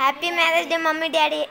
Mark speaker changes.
Speaker 1: happy marriage day
Speaker 2: mummy daddy